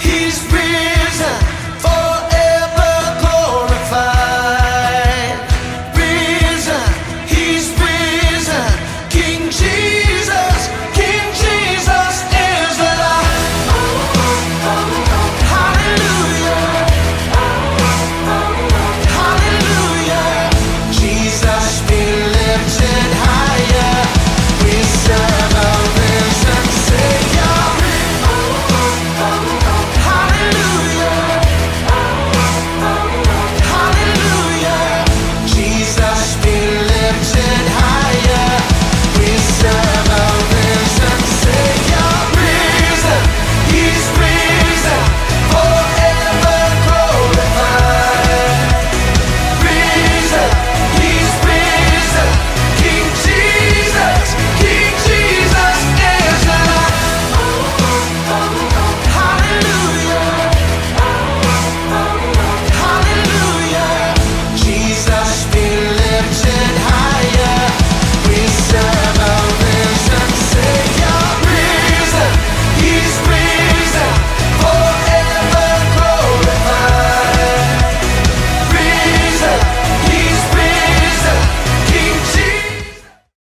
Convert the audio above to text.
He's real.